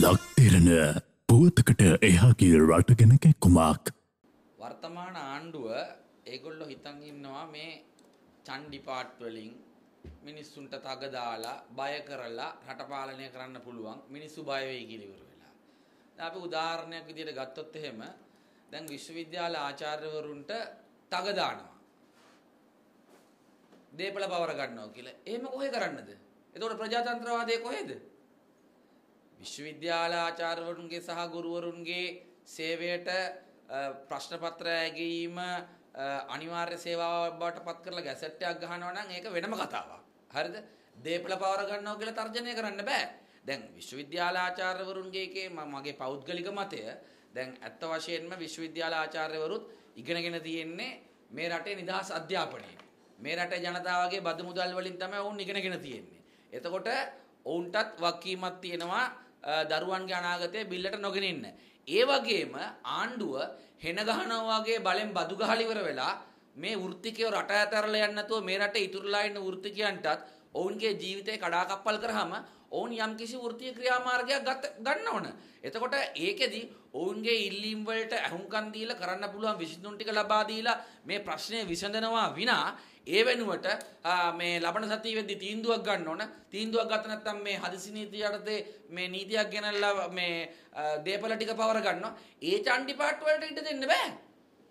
ලක්තිරණ පුවතකට එහාගේ රටගෙන කැක්කුමක් වර්තමාන ආණ්ඩුව ඒගොල්ලෝ හිතන් ඉන්නවා මේ චන්ඩිපාට් වලින් මිනිස්සුන්ට තග දාලා බය කරලා රට පාලනය කරන්න පුළුවන් මිනිස්සු බය වෙයි කියලා ඉවර වෙලා. දැන් අපි උදාහරණයක් විදිහට ගත්තොත් එහෙම දැන් විශ්වවිද්‍යාල ආචාර්යවරුන්ට තග දානවා. දීපල පවර ගන්නවා කියලා. එහෙම කොහේ කරන්නද? එතකොට ප්‍රජාතන්ත්‍රවාදය කොහෙද? විශ්වවිද්‍යාල ආචාර්යවරුන්ගේ සහ ගුරුවරුන්ගේ සේවයට අ, ප්‍රශ්න පත්‍ර ඇගීම අ, අනිවාර්ය සේවාවක් බවට පත් කරලා ගැසට් එකක් ගහනවා නම් ඒක වෙනම කතාවක්. හරිද? දීපල පවර ගන්නවා කියලා තර්ජනය කරන්න බෑ. දැන් විශ්වවිද්‍යාල ආචාර්යවරුන්ගේ එකේ ම- මගේ පෞද්ගලික මතය දැන් ඇත්ත වශයෙන්ම විශ්වවිද්‍යාල ආචාර්යවරුත් ඉගෙනගෙන තියෙන්නේ මේ රටේ නිදහස් අධ්‍යාපනය. මේ රටේ ජනතාවගේ බදු මුදල් වලින් තමයි ඔවුන් ඉගෙනගෙන තියෙන්නේ. එතකොට ඔවුන්ටත් වක්කීමක් තියෙනවා අ, දරුවන්ගේ අනාගතය බිල්ලට නොගෙන ඉන්න. ඒ වගේම ආණ්ඩුව හෙන ගහනවා වගේ බලෙන් බදු ගහලා ඉවර වෙලා මේ වෘත්තිකයෝ රට ඇතරලා යන්නේ නැතුව මේ රටේ ඉතුරුලා ඉන්න වෘත්තිකයන්ටත් ඔවුන්ගේ ජීවිතේ කඩාකප්පල් කරාම ඔවුන් යම්කිසි වෘත්තීය ක්‍රියාමාර්ගයක් ගත ගන්න ඕන. එතකොට ඒකෙදි ඔවුන්ගේ ඉල්ලීම් වලට අහුම්කම් දීලා කරන්න පුළුවන් විසඳුම් ටික ලබා දීලා මේ ප්‍රශ්නය විසඳනවා විනා ඒ වෙනුවට ආ, මේ ලබන සතිය වෙද්දි තීන්දුවක් ගන්න ඕන. තීන්දුවක් ගත්ත නැත්නම් මේ හදිසි නීතිය යටතේ මේ නීතියක් ගෙනල්ලා මේ ආ, දේපල ටික පවර ගන්නවා. ඒ චණ්ඩි පාට් වලට ඉඩ දෙන්න බෑ.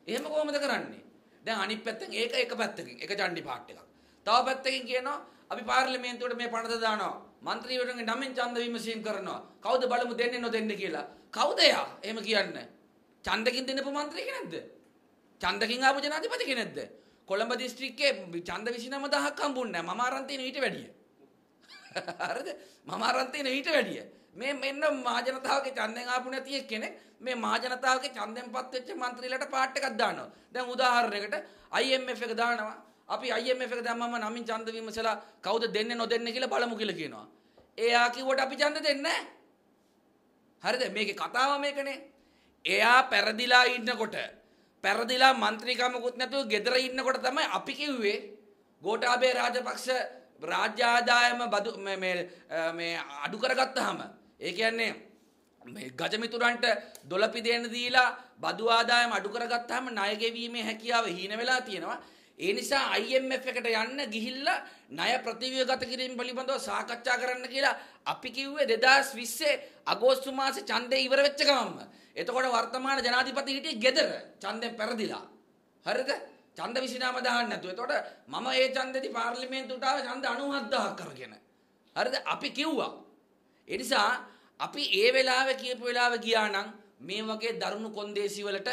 එහෙම කොහොමද කරන්නේ? දැන් අනිත් පැත්තෙන් ඒක එක පැත්තකින් එක චණ්ඩි පාට් එකක්. තව පැත්තකින් කියනවා අපි පාර්ලිමේන්තුවට මේ පනත දානවා. മന്ത്രിയുടെ නමින් ඡන්ද විමසීම් කරනවා. කවුද බලමු දෙන්නේ නොදෙන්නේ කියලා. කවුද එයා? එහෙම කියන්නේ. ඡන්දකින් දෙන්නපු മന്ത്രി කෙනෙක්ද? ඡන්දකින් ආපු ජනාධිපති කෙනෙක්ද? කොළඹ දිස්ත්‍රික්කයේ ඡන්ද 29000ක් හම්බුන්නේ නැහැ. මම අරන් තියෙන ඊට වැඩිය. හරිද? මම අරන් තියෙන ඊට වැඩිය. මේ මෙන්න මහජනතාවගේ ඡන්දෙන් ආපු නැති කෙනෙක් මේ මහජනතාවගේ ඡන්දෙන් පත් වෙච්ච മന്ത്രിලට පාට් එකක් දානවා. දැන් උදාහරණයකට IMF එක දානවා. අපි IMF එක දැම්මම නමින් ඡන්ද විමසලා කවුද දෙන්නේ නොදෙන්නේ කියලා බලමු කියලා කියනවා. එයා කිව්වට අපි ඡන්ද දෙන්නේ හරිද? මේකේ කතාව මේකනේ. එයා පෙරදිලා ඉන්නකොට පෙරදිලා മന്ത്രിකමකුත් නැතුව gedara ඉන්නකොට තමයි අපි කිව්වේ ගෝඨාභය රාජපක්ෂ රාජ්‍ය ආදායම බදු මේ මේ අඩු කරගත්තාම ඒ කියන්නේ මේ ගජමිතුරන්ට දොළපි දෙන්න දීලා බදු ආදායම අඩු කරගත්තාම ණය ගෙවීමේ හැකියාව හීන වෙලා තියෙනවා. ඒ නිසා IMF එකට යන්න ගිහිල්ලා ණය ප්‍රතිව්‍යුහගත කිරීම පිළිබඳව සාකච්ඡා කරන්න කියලා අපි කිව්වේ 2020 අගෝස්තු මාසේ ඡන්දේ ඉවර වෙච්ච ගමන්ම. එතකොට වර්තමාන ජනාධිපති හිටියේ ගෙදර ඡන්දෙන් පෙරදිලා. හරිද? ඡන්ද 29 දාන්න නැතුව. එතකොට මම ඒ ඡන්දෙදි පාර්ලිමේන්තුවට ආවේ ඡන්ද 97000ක් අරගෙන. හරිද? අපි කිව්වා. ඒ නිසා අපි ඒ වෙලාවේ කියපු වෙලාවේ ගියා නම් මේ වගේ දරුණු කොන්දේසි වලට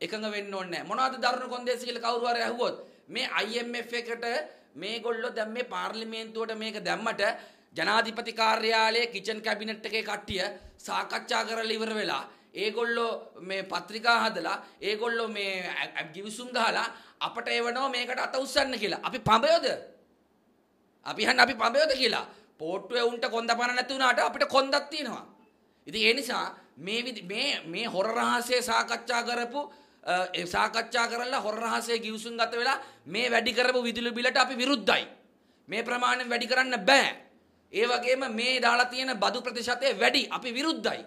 එකඟ වෙන්න ඕනේ නැහැ. මොනවද දරුණු කොන්දේසි කියලා කවුරු හරි අහුවොත් මේ IMF එකට මේගොල්ලෝ දැන් මේ පාර්ලිමේන්තුවට මේක දැම්මට ජනාධිපති කාර්යාලයේ කිචන් කැබිනට් එකේ කට්ටිය සාකච්ඡා කරලා ඉවර වෙලා ඒගොල්ලෝ මේ පත්‍රිකා හදලා ඒගොල්ලෝ මේ ඇ- ඇ- ගිවිසුම් ගහලා අපට එවනවා මේකට අත උස්සන්න කියලා. අපි පඹයෝද? අපි හන්න අපි පඹයෝද කියලා. පෝට්ටුවේ උන්ට කොන්ද පන නැති වුණාට අපිට කොන්දක් තියෙනවා. ඉතින් ඒ නිසා මේ විදි- මේ මේ හොර රහසය සාකච්ඡා කරපු අ, ඒ සාකච්ඡා කරලා හොර රහසය ගිවිසුම් ගත වෙලා මේ වැඩි කරපු විදුලි බිලට අපි විරුද්ධයි. මේ ප්‍රමාණයෙන් වැඩි කරන්න බෑ. ඒ වගේම මේ දාලා තියෙන බදු ප්‍රතිශතය වැඩි. අපි විරුද්ධයි.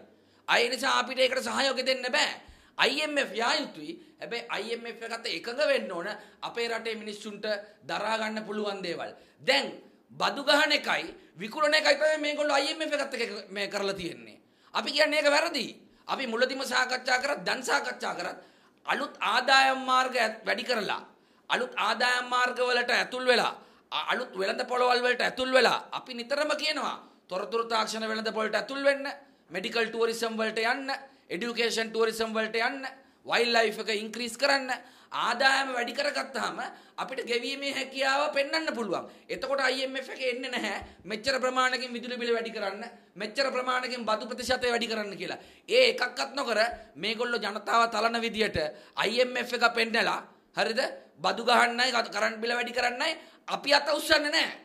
අය නිසා අපිට ඒකට සහයෝගය දෙන්න බෑ. IMF යා යුතුයි. හැබැයි IMF එකත් එකඟ වෙන්න ඕන අපේ රටේ මිනිස්සුන්ට දරා ගන්න පුළුවන් දේවල්. දැන් බදු ගහන එකයි විකුණන එකයි තමයි මේගොල්ලෝ IMF එකත් එක්ක මේ කරලා තියෙන්නේ. අපි කියන්නේ ඒක වැරදි. අපි මුලදිම සාකච්ඡා කරත් දැන් සාකච්ඡා කරත් අලුත් ආදායම් මාර්ග ඇත්- වැඩි කරලා අලුත් ආදායම් මාර්ග වලට ඇතුල් වෙලා අ- අලුත් වෙළඳ පොළවල් වලට ඇතුල් වෙලා අපි නිතරම කියනවා තොරතුරු තාක්ෂණ වෙළඳ පොළට ඇතුල් වෙන්න මෙඩිකල් ටුවරිසම් වලට යන්න එඩියුකේෂන් ටුවරිසම් වලට යන්න වයිල්ඩ් ලයිෆ් එක ඉන්ක්‍රීස් කරන්න ආදායම වැඩි කරගත්තාම අපිට ගෙවීමේ හැකියාව පෙන්වන්න පුළුවන්. එතකොට IMF එක එන්නේ නැහැ මෙච්චර ප්‍රමාණකින් විදුලි බිල වැඩි කරන්න, මෙච්චර ප්‍රමාණකින් බදු ප්‍රතිශතය වැඩි කරන්න කියලා. ඒ එකක්වත් නොකර මේගොල්ලෝ ජනතාව තලන විදියට IMF එක පෙන්නලා හරිද? බදු ගහන්නයි, කරන්ට් බිල වැඩි කරන්නයි අපි අත උස්සන්නේ නැහැ.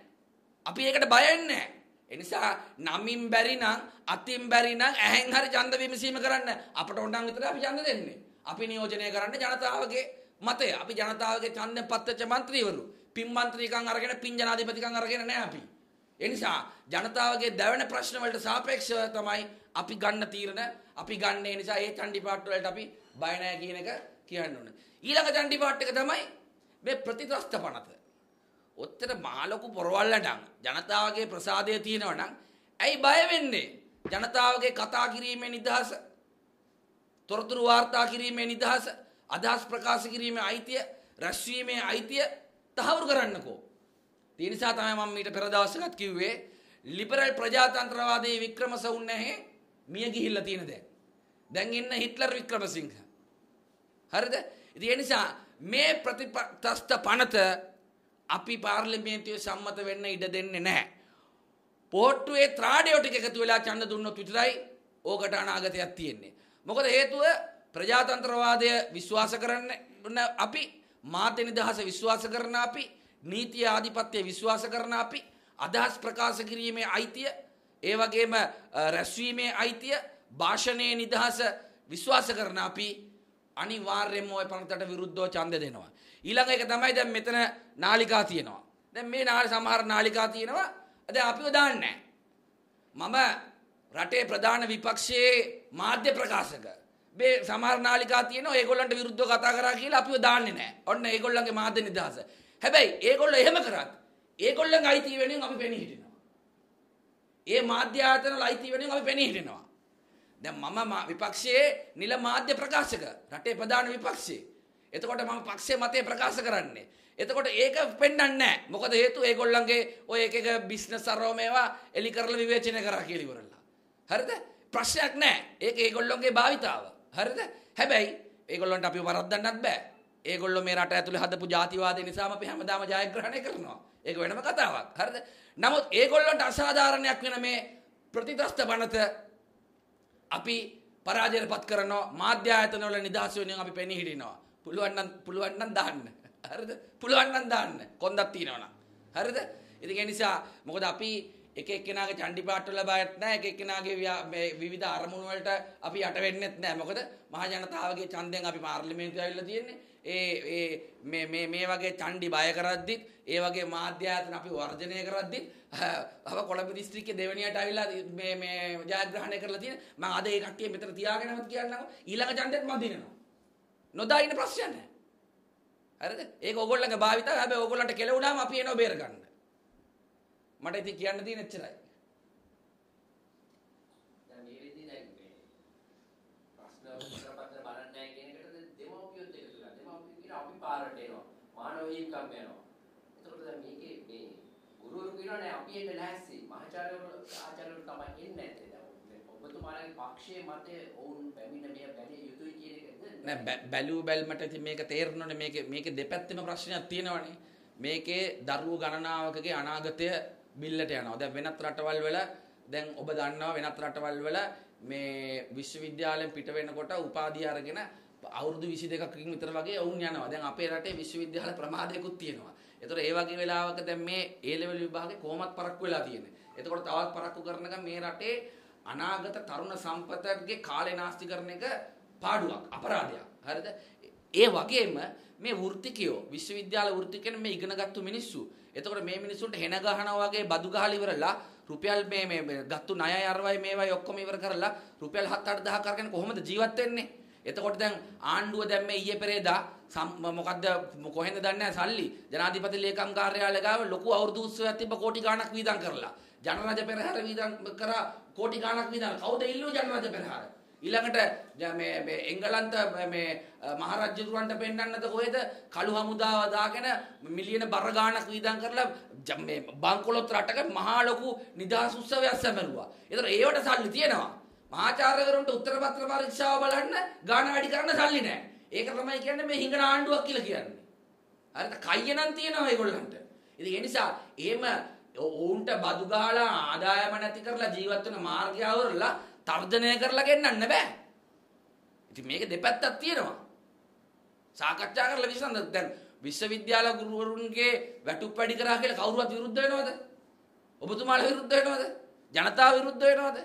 අපි ඒකට බය වෙන්නේ නැහැ. ඒ නිසා නමින් බැරි නම් අතින් බැරි නම් ඇහෙන් හරි ඡන්ද විමසීම කරන්න අපට ඕන නම් විතරයි අපි ඡන්ද දෙන්නේ. අපි නියෝජනය කරන්නේ ජනතාවගේ මතය. අපි ජනතාවගේ ඡන්දෙන් පත්වෙච්ච മന്ത്രിවරු පින් മന്ത്രിකම් අරගෙන පින් ජනාධිපතිකම් අරගෙන නෑ අපි. ඒ නිසා ජනතාවගේ දැවෙන ප්‍රශ්න වලට සාපේක්ෂව තමයි අපි ගන්න තීරණ. අපි ගන්න ඒ නිසා ඒ ඡන්දි පාට් වලට අපි බය නෑ කියන එක කියන්න ඕනේ. ඊළඟ ඡන්දි පාට් එක තමයි මේ ප්‍රතිත්‍රස්ත පනත. ඔත්තර මාළකු පොරවල්ලටන් ජනතාවගේ ප්‍රසාදය තියෙනවා නම් ඇයි බය වෙන්නේ? ජනතාවගේ කතා කිරීමේ නිදහස තොරතුරු වාර්තා කිරීමේ නිදහස අදහස් ප්‍රකාශ කිරීමේ අයිතිය රැස්වීමේ අයිතිය තහවුරු කරන්නකෝ. ඒ නිසා තමයි මම මීට පෙර දවසකත් කිව්වේ ලිබරල් ප්‍රජාතන්ත්‍රවාදී වික්‍රමසවුන් නැහැ මිය ගිහිල්ලා තියෙන දැන්. දැන් ඉන්න හිට්ලර් වික්‍රමසිංහ. හරිද? ඉතින් ඒ නිසා මේ ප්‍රතිපත්ත පනත අපි පාර්ලිමේන්තුවේ සම්මත වෙන්න ඉඩ දෙන්නේ නැහැ. පෝට්ටුවේ ත්‍රාඩයෝ ටික එකතු වෙලා ඡන්ද දුන්නොත් විතරයි ඕකට අනාගතයක් තියෙන්නේ. මොකද හේතුව ප්‍රජාතන්ත්‍රවාදය විශ්වාස කරන්න අපි මාධ්‍ය නිදහස විශ්වාස කරන අපි නීතිය ආධිපත්‍යය විශ්වාස කරන අපි අදහස් ප්‍රකාශ කිරීමේ අයිතිය ඒ වගේම රැස්වීමේ අයිතිය භාෂණයේ නිදහස විශ්වාස කරන අපි අනිවාර්යෙන්ම ওই පනතට විරුද්ධව ඡන්ද දෙනවා. ඊළඟ එක තමයි දැන් මෙතන නාලිකා තියෙනවා. දැන් මේ නාලි සමහර නාලිකා තියෙනවා. දැන් අපිව දාන්නේ මම රටේ ප්‍රධාන විපක්ෂයේ මාධ්‍ය ප්‍රකාශක මේ සමහර නාලිකා තියෙනවා ඒගොල්ලන්ට විරුද්ධව කතා කරා කියලා අපිව දාන්නේ නැහැ. ඔන්න ඒගොල්ලන්ගේ මාධ්‍ය නිදහස. හැබැයි ඒගොල්ලෝ එහෙම කරත් ඒගොල්ලන්ගේ අයිතිය වෙනුවෙන් අපි පෙනී හිටිනවා. ඒ මාධ්‍ය ආයතන අයිතිය වෙනුවෙන් අපි පෙනී හිටිනවා. දැන් මම විපක්ෂයේ නිල මාධ්‍ය ප්‍රකාශක රටේ ප්‍රධාන විපක්ෂයේ. එතකොට මම පක්ෂයේ මතය ප්‍රකාශ කරන්නේ. එතකොට ඒක පෙන්වන්නේ නැහැ. මොකද හේතුව ඒගොල්ලන්ගේ ඔය එක එක බිස්නස් අරව මේවා එලි කරලා විවේචනය කරා කියලා ඉවරලා. හරිද? ප්‍රශ්නයක් නැහැ. ඒක ඒගොල්ලන්ගේ භාවිතාව. හරිද? හැබැයි ඒගොල්ලන්ට අපිව වරද්දන්නත් බෑ. ඒගොල්ලෝ මේ රට ඇතුලේ හදපු ජාතිවාදය නිසාම අපි හැමදාම ජයග්‍රහණය කරනවා. ඒක වෙනම කතාවක්. හරිද? නමුත් ඒගොල්ලන්ට අසාධාරණයක් වෙන මේ ප්‍රතිත්‍රස්ත බණත අපි පරාජයටපත් කරනවා මාධ්‍ය ආයතන වල නිදහස වෙනුවෙන් අපි පෙනී හිටිනවා. පුළුවන් නම් පුළුවන් නම් දාන්න. හරිද? පුළුවන් නම් දාන්න. කොන්දක් තියෙනවනම්. හරිද? ඉතින් ඒ නිසා මොකද අපි එක එක්කෙනාගේ චණ්ඩි පාට වල බයත් නැහැ. එක එක්කෙනාගේ මේ විවිධ අරමුණු වලට අපි යට වෙන්නෙත් නැහැ. මොකද මහ ජනතාවගේ ඡන්දයෙන් අපි පාර්ලිමේන්තුවේ ඇවිල්ලා තියෙන්නේ. ඒ ඒ මේ මේ මේ වගේ චණ්ඩි බය කරද්දිත් ඒ වගේ මාධ්‍ය ආයතන අපි වර්ජනය කරද්දිත් අප කොළඹ දිස්ත්‍රික්කයේ දෙවනියට ඇවිල්ලා මේ මේ ජයග්‍රහණය කරලා තියෙන මම අද ඒ කට්ටිය මෙතන තියාගෙනවත් කියන්නකො ඊළඟ ඡන්දෙත් මම දිනනවා නොදා ඉන්න ප්‍රශ්න නැහැ හරිද ඒක ඕගොල්ලන්ගේ භාවිතාව හැබැයි ඕගොල්ලන්ට කෙලවුණාම අපි එනවා බේර ගන්න මට ඉතින් කියන්න තියෙන එච්චරයි පාරට එනවා. මානව හිමිකම් යනවා. එතකොට දැන් මේකේ මේ ගුරුවරු කියනවා නෑ අපි එන්න ලෑස්ති. මහාචාර්යවරු ආචාර්යවරු තමයි එන්නේ නැත්තේ දැන්. ඔබතුමාලගේ පක්ෂයේ මතය ඔවුන් පැමිණ මෙය බැලිය යුතුයි කියන එකද? නෑ බැලූ බැල්මට ඉතින් මේක තේරෙනවනේ මේකේ මේකේ දෙපැත්තෙම ප්‍රශ්නයක් තියෙනවනේ. මේකේ දරුවෝ ගණනාවකගේ අනාගතය බිල්ලට යනවා. දැන් වෙනත් රටවල් වල දැන් ඔබ දන්නවා වෙනත් රටවල් වල මේ විශ්වවිද්‍යාලයෙන් පිට වෙනකොට උපාධිය අරගෙන අවුරුදු 22කින් විතර වගේ වුන් යනවා. දැන් අපේ රටේ විශ්වවිද්‍යාල ප්‍රමාදයකුත් තියෙනවා. ඒතර ඒ වගේ වෙලාවක දැන් මේ A level විභාගේ කොහොමත් පරක්කු වෙලා තියෙන්නේ. එතකොට තවත් පරක්කු කරනකම් මේ රටේ අනාගත තරුණ සම්පතගේ කාලේ නාස්ති කරන එක පාඩුවක් අපරාධයක්. හරිද? ඒ වගේම මේ වෘත්තිකයෝ විශ්වවිද්‍යාල වෘත්තිකයන් මේ ඉගෙනගත්තු මිනිස්සු. එතකොට මේ මිනිස්සුන්ට හෙන ගහනවා වගේ බදු ගහලා ඉවරලා රුපියල් මේ මේ ගත්තු ණයයි අරවයි මේවයි ඔක්කොම ඉවර කරලා රුපියල් 7-8000 කරගෙන කොහොමද ජීවත් වෙන්නේ? එතකොට දැන් ආණ්ඩුව දැන් මේ ඊයේ පෙරේදා මොකද්ද කොහෙන්ද දන්නේ සල්ලි. ජනාධිපති ලේකම් කාර්යාලය ගාව ලොකු අවුරුදු උත්සවයක් තිබ්බ කෝටි ගාණක් වීදම් කරලා. ජනරජ පෙරහැර වීදම් කරා කෝටි ගාණක් වීදම් කවුද ඉල්ලුවේ ජනරජ පෙරහැර? ඊළඟට මේ මේ එංගලන්ත මේ මහරජුරවන්ට පෙන්වන්නද කොහෙද කළු හමුදාව දාගෙන මිලියන බර ගාණක් වීදම් කරලා මේ බංකොලොත් රටක මහා ලොකු නිදහස් උත්සවයක් සැමරුවා. ඒතර ඒවට සල්ලි තියෙනවා. මහාචාර්යවරුන්ට උත්තර පත්‍ර පරීක්ෂාව බලන්න ගාණ වැඩි කරන්න සල්ලි නැහැ. ඒක තමයි කියන්නේ මේ හිඟන ආණ්ඩුවක් කියලා කියන්නේ. හරිද? කයිය නම් තියෙනවා ඒගොල්ලන්ට. ඉතින් ඒ නිසා එහෙම ඔවුන්ට බදු ගහලා ආදායම නැති කරලා ජීවත් වෙන මාර්ගය අවරලා තර්ජනය කරලා ගෙන්නන්න බෑ. ඉතින් මේක දෙපැත්තක් තියෙනවා. සාකච්ඡා කරලා විසඳ දැන් විශ්වවිද්‍යාල ගුරුවරුන්ගේ වැටුප් වැඩි කරා කියලා කවුරුවත් විරුද්ධ වෙනවද? ඔබතුමාලා විරුද්ධ වෙනවද? ජනතාව විරුද්ධ වෙනවද?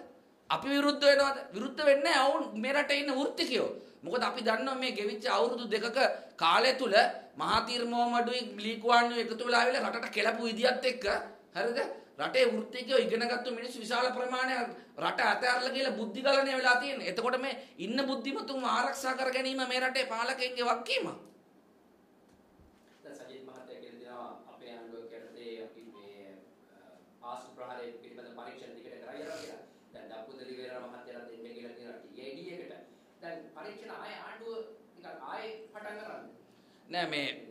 අපි විරුද්ධ වෙනවද? විරුද්ධ වෙන්නේ නැහැ. ඔවුන් මේ රටේ ඉන්න වෘත්තිකයෝ. මොකද අපි දන්නවා මේ ගෙවිච්ච අවුරුදු දෙකක කාලය තුල මහාතීර් මොහමඩුයි ලීකුවාන්නු එකතු වෙලා ආවිල රටට කෙලපු විදියත් එක්ක හරිද? රටේ වෘත්තිකයෝ ඉගෙනගත්තු මිනිස්සු විශාල ප්‍රමාණයක් රට අතහැරලා ගිහලා බුද්ධි ගලණය වෙලා තියෙනවා. එතකොට මේ ඉන්න බුද්ධිමතුන් ආරක්ෂා කර ගැනීම මේ රටේ පාලකයන්ගේ වගකීමක්. දැන් සජිත් මහත්තයා කියලා දෙනවා අපේ ආණ්ඩුව යටතේ අපි මේ ආස්තු ප්‍රහාරය පිළිබඳ පරීක්ෂණ දිගට කරා කියලා. දැන් දප්පුදලි වේරණ මහත්තයාලා දෙන්න කියලා තියෙනවා TID එකට. දැන් පරීක්ෂණ ආයේ ආණ්ඩුව නිකන් ආයේ පටන් ගන්නද? නෑ මේ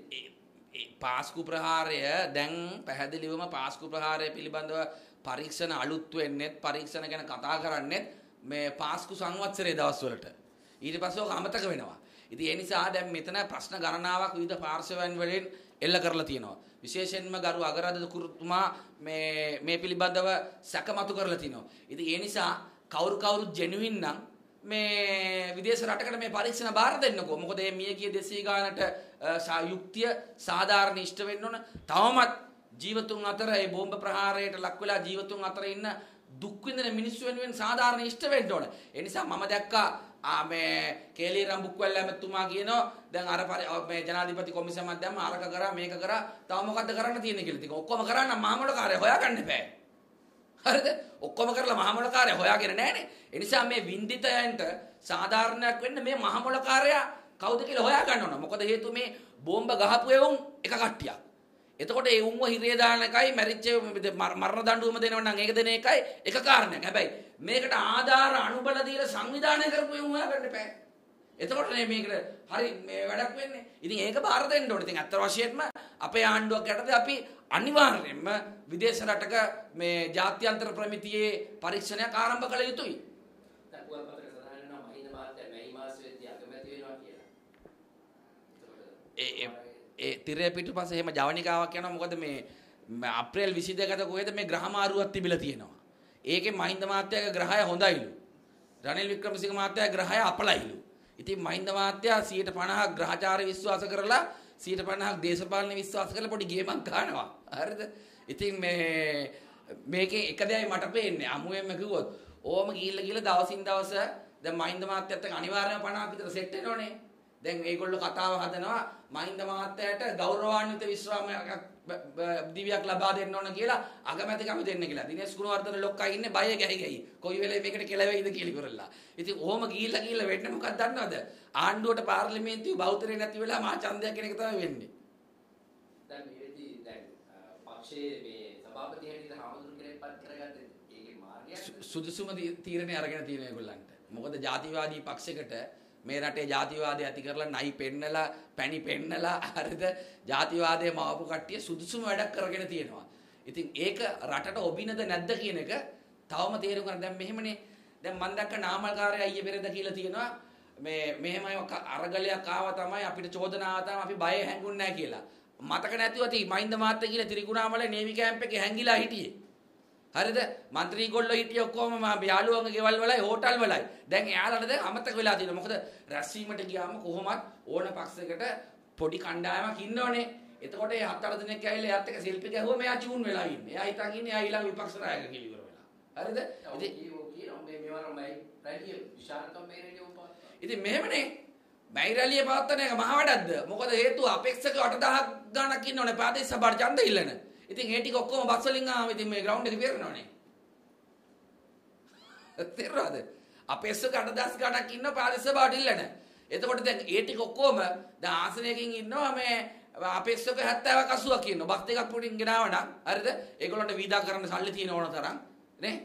පාස්කු ප්‍රහාරය දැන් පැහැදිලිවම පාස්කු ප්‍රහාරය පිළිබඳව පරීක්ෂණ අලුත් වෙන්නෙත් පරීක්ෂණ ගැන කතා කරන්නෙත් මේ පාස්කු සංවත්සරයේ දවස්වලට. ඊට පස්සේ ඔක අමතක වෙනවා. ඉතින් ඒ නිසා දැන් මෙතන ප්‍රශ්න ගණනාවක් විවිධ පාර්ශවයන් වලින් එල්ල කරලා තියෙනවා. විශේෂයෙන්ම ගරු අගරාධකුරුතුමා මේ මේ පිළිබඳව සැකමතු කරලා තිනවා. ඉතින් ඒ නිසා කවුරු කවුරු ජෙනුවින් නම් මේ විදේශ රටකට මේ පරීක්ෂණ බාර දෙන්නකෝ. මොකද මේ මියගිය 200 ගානට අ, සා- යුක්තිය සාධාරණ ඉෂ්ට වෙන්න ඕන. තවමත් ජීවතුන් අතර ඒ බෝම්බ ප්‍රහාරයට ලක් වෙලා ජීවතුන් අතර ඉන්න දුක් විඳින මිනිස්සු වෙනුවෙන් සාධාරණ ඉෂ්ට වෙන්න ඕන. ඒ නිසා මම දැක්කා ආ මේ කේලී රම්බුක්වැල්ල ඇමතුමා කියනවා දැන් අර පරි- අ, මේ ජනාධිපති කොමිසමක් දැම්ම අරක කරා මේක කරා තව මොකද්ද කරන්න තියෙන්නේ කියලා. ඉතින් ඔක්කොම කරන්න මහමොළ කාර්ය හොයාගන්න බෑ. හරිද? ඔක්කොම කරලා මහමොළකාරය හොයාගෙන නැහනේ. ඒ නිසා මේ වින්දිතයන්ට සාධාරණයක් වෙන්න මේ මහමොළකාරය කවුද කියලා හොයා ගන්න ඕන. මොකද හේතුව මේ බෝම්බ ගහපු එවුන් එක කට්ටියක්. එතකොට ඒ උන්ව හිරේ දාන එකයි මැරිච්ච මර- මරණ දඬුවම දෙනව නම් ඒක දෙන එකයි එක කාරණයක්. හැබැයි මේකට ආධාර අනුබල දීලා සංවිධානය කරපු එවුන් හොයාගන්න එපා. එතකොට නේ මේකට හරි මේ වැඩක් වෙන්නේ. ඉතින් ඒක බාර දෙන්න ඕනේ. ඉතින් අත්ත වශයෙන්ම අපේ ආණ්ඩුවක් යටතේ අපි අනිවාර්යයෙන්ම විදේශ රටක මේ ජාත්‍යන්තර ප්‍රමිතියේ පරීක්ෂණයක් ආරම්භ කළ යුතුයි. ඒ ඒ- තිරය පිටුපස්සේ එහෙම ජවනිකාවක් යනවා මොකද මේ අප්‍රේල් 22කට කොහෙද මේ ග්‍රහමාරුවක් තිබිලා තියෙනවා. ඒකේ මහින්ද මහත්තයාගේ ග්‍රහය හොඳයිලු. රනිල් වික්‍රමසිංහ මහත්තයාගේ ග්‍රහය අපලයිලු. ඉතින් මහින්ද මහත්තයා 150ක් ග්‍රහචාර විශ්වාස කරලා 150ක් දේශපාලන විශ්වාස කරලා පොඩි ගේමක් ගන්නවා. හරිද? ඉතින් මේ මේකේ එක දෙයයි මට පේන්නේ අමුයෙන්ම කිව්වොත් ඕම ගිහිල්ලා ගිහිල්ලා දවසින් දවස දැන් මහින්ද මහත්තයත් එක්ක අනිවාර්යයෙන්ම 50ක් විතර සෙට් වෙනෝනේ. දැන් මේගොල්ලෝ කතාව හදනවා මහින්ද මහත්තයාට ගෞරවාන්විත විශ්‍රාමයක් දිවියක් ලබා දෙන්න ඕන කියලා අගමැතිකම දෙන්න කියලා. දිනේෂ් ගුණවර්ධන ලොක්කා ඉන්නේ බය ගැහි ගැහි. කොයි වෙලේ මේකට කෙලවෙයිද කියලා ඉවරලා. ඉතින් ඔහොම ගිහිල්ලා ගිහිල්ලා වෙන්නේ මොකක්ද දන්නවද? ආණ්ඩුවට පාර්ලිමේන්තුවේ බෞතරේ නැති වෙලා මහා ඡන්දයක් කෙනෙක් තමයි වෙන්නේ. දැන් මේදී දැන් පක්ෂයේ මේ සභාපති හැටියට හාමුදුරු කෙනෙක් පත් කරගත්තේ ඒකේ මාර්ගයක් සු- සුදුසුම තීරණය අරගෙන තියෙන ඒගොල්ලන්ට. මොකද ජාතිවාදී පක්ෂයකට මේ රටේ ජාතිවාදය ඇති කරලා නයි පෙන්නලා පැණි පෙන්නලා හරිද ජාතිවාදයේ මවපු කට්ටිය සුදුසුම වැඩක් කරගෙන තියෙනවා. ඉතින් ඒක රටට ඔබිනද නැද්ද කියන එක තවම තේරුම් ගන්න දැන් මෙහෙමනේ දැන් මම දැක්ක නාමල්කාරය අයියේ පෙරේද කියලා තියෙනවා මේ මෙහෙමයි ක- අරගලයක් ආවා තමයි අපිට චෝදනාව තමයි අපි බය හැංගුන්නේ නැහැ කියලා. මතක නැතිව ඇති මහින්ද මහත්තයා කියලා ත්‍රිකුණාමල නේවි කැම්ප් එකේ හැංගිලා හිටියේ. හරිද? മന്ത്രി ගොල්ලෝ හිටිය ඔක්කොම මම යාළුවන්ගේ ගෙවල් වලයි හෝටල් වලයි. දැන් එයාලට දැන් අමතක වෙලා තියෙනවා. මොකද රැස්වීමට ගියාම කොහොමත් ඕන පක්ෂයකට පොඩි කණ්ඩායමක් ඉන්නවනේ. එතකොට ඒ හතර දිනක් ඇවිල්ලා එයාත් එක්ක සෙල්ෆි ගැහුවා මෙයා චූන් වෙලා ඉන්නේ. එයා හිතන් ඉන්නේ එයා ඊළඟ විපක්ෂ නායක කියලා ඉවර වෙලා. හරිද? ඉතින් කියනවා මේ මෙවරමයි රැලිය විශාලකම් මේ රැලිය උපා ඉතින් මෙහෙමනේ බැයි රැලිය පවත්වන එක මහ වැඩක්ද? මොකද හේතුව අපේක්ෂක 8000ක් ගණක් ඉන්නවනේ ප්‍රාදේශ සභාවට ඡන්ද ඉල්ලන. ඉතින් ඒ ටික ඔක්කොම බස් වලින් ආවම ඉතින් මේ ග්‍රවුන්ඩ් එක පිරෙනවනේ. තේරුණාද? අපේක්ෂක 8000 ගණක් ඉන්න ප්‍රාදේශ සභාවට ඉල්ලන. එතකොට දැන් ඒ ටික ඔක්කොම දැන් ආසනයකින් ඉන්නවා මේ අපේක්ෂක 70ක් 80ක් ඉන්නවා. බස් දෙකක් පුටින් ගෙනාව නම් හරිද? ඒගොල්ලන්ට වීදා කරන්න සල්ලි තියෙන ඕන තරම් නේ?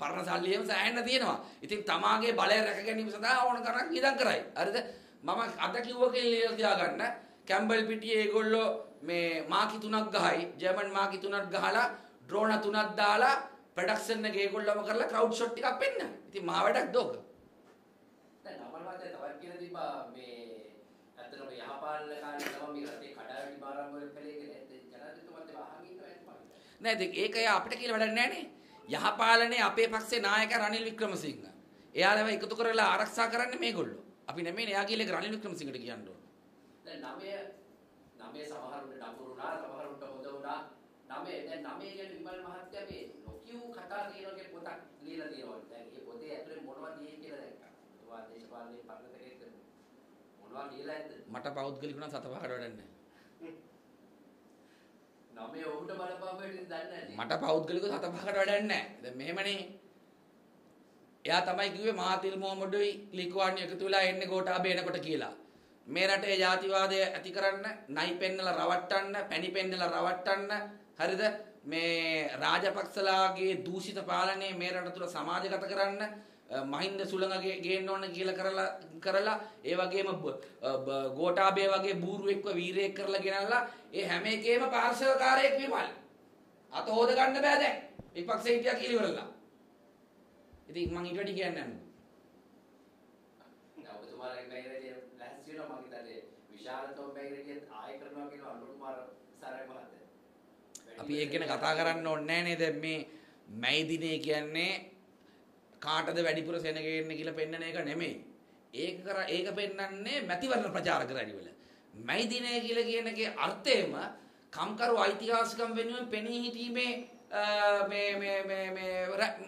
පරණ සල්ලියම සෑහෙන්න තියෙනවා. ඉතින් තමාගේ බලය රැක ගැනීම සඳහා ඕන තරම් වියදම් කරයි. හරිද? මම අද කිව්ව කියලා තියාගන්න. කැම්බල් පිටියේ ඒගොල්ලෝ මේ මාකි තුනක් ගහයි. ජර්මන් මාකි තුනක් ගහලා ඩ්‍රෝන තුනක් දාලා ප්‍රොඩක්ෂන් එක ඒගොල්ලෝම කරලා ක්‍රවුඩ් ෂොට් ටිකක් පෙන්න. ඉතින් මා වැඩක් දෝක. දැන් නමල් වාදේ තවත් කියලා තිබ්බා මේ ඇත්තටම යහපාලන කාර්ය තමයි මේ රටේ කඩාවැටි මාරම් වල කලේ කියලා ජනාධිපතිතුමාත් අහන් ඉන්නවා ඇත්ත නෑ ඉතින් ඒක එයා අපිට කියලා වැඩක් නෑනේ. යහපාලනේ අපේ පක්ෂේ නායක රනිල් වික්‍රමසිංහ. එයාලව එකතු කරලා ආරක්ෂා කරන්නේ මේගොල්ලෝ. අපි නෙමෙයි එයා කියලා රනිල් වික්‍රමසිංහට කියන්න ඕන. දැන් නමය නමය සමහරුන්ට නපුරු වුණා සමහරුන්ට හොඳ වුණා නමය දැන් නමය කියන්නේ විමල් මහත්තයා මේ නොකියූ කතා කියනවා කියන පොතක් ලියලා තියෙනවා දැන් මේ පොතේ ඇතුලේ මොනවද තියෙන්නේ කියලා දැක්කා ඔයා දේශපාලනේ පරිණතකෙක්ද මොනවා කියලා ඇද්ද මට පෞද්ගලික නම් සත පහකට වැඩක් නෑ. නමේ ඔහුට බලපාපයට දන්නේ නැති. මට පෞද්ගලික සත පහකට වැඩක් නැහැ. දැන් මෙහෙමනේ. එයා තමයි කිව්වේ මහතිල් මොහමඩුයි ලිකුවාන් එකතු වෙලා එන්නේ ගෝඨාභය එනකොට කියලා. මේ රටේ ජාතිවාදය ඇති කරන්න, නයි පෙන්නලා රවට්ටන්න, පැණි පෙන්නලා රවට්ටන්න, හරිද? මේ රාජපක්ෂලාගේ දූෂිත පාලනය මේ රට තුල සමාජගත කරන්න මහින්ද සුළඟගේ ගේන්න ඕන කියලා කරලා කරලා ඒ වගේම ගෝඨාභය වගේ බූරුවෙක්ව වීරයෙක් කරලා ගෙනල්ලා ඒ හැම එකේම පාර්ශවකාරයෙක් විමල්. අත හොද ගන්න බෑ දැන්. විපක්ෂේ හිටියා කියලා ඉවරලා. ඉතින් මං ඊට වැඩි කියන්නේ නැහැ. ඔබතුමාලගේ බැංගරේදී ලැහැස්ති වෙනවා මම හිතන්නේ විශාල තොම් බැංගරේදී ආය කරනවා කියන අනුකුමාර සාරයි මහත්තයා. අපි ඒක ගැන කතා කරන්න ඕනේ නැහැ නේද මේ මැයි දිනේ කියන්නේ කාටද වැඩිපුර සෙනගෙන්නේ කියලා පෙන්වන එක නෙමෙයි. ඒක කර ඒක පෙන්වන්නේ මැතිවරණ ප්‍රචාරක රැලිවල. මැයි දිනය කියලා කියන එකේ අර්ථයම කම්කරු ඓතිහාසිකම් වෙනුවෙන් පෙනී සිටීමේ මේ මේ මේ මේ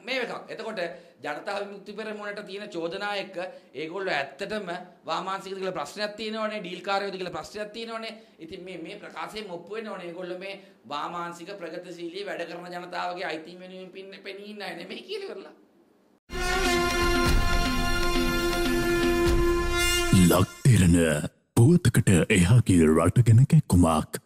මේ එකක්. එතකොට ජනතා විමුක්ති පෙරමුණට තියෙන චෝදනා එක්ක ඒගොල්ලෝ ඇත්තටම වාමාංශිකද කියලා ප්‍රශ්නයක් තියෙනවනේ ඩීල් කාර්යෝද කියලා ප්‍රශ්නයක් තියෙනවනේ. ඉතින් මේ මේ ප්‍රකාශයෙන් ඔප්පු වෙනවනේ ඒගොල්ලෝ මේ වාමාංශික ප්‍රගතිශීලී වැඩ කරන ජනතාවගේ අයිතීන් වෙනුවෙන් පෙනී ඉන්නයි නෙමෙයි කියලා ඉවරලා. පුවතකට එහාගේ රටගෙන කැක්කුමක්.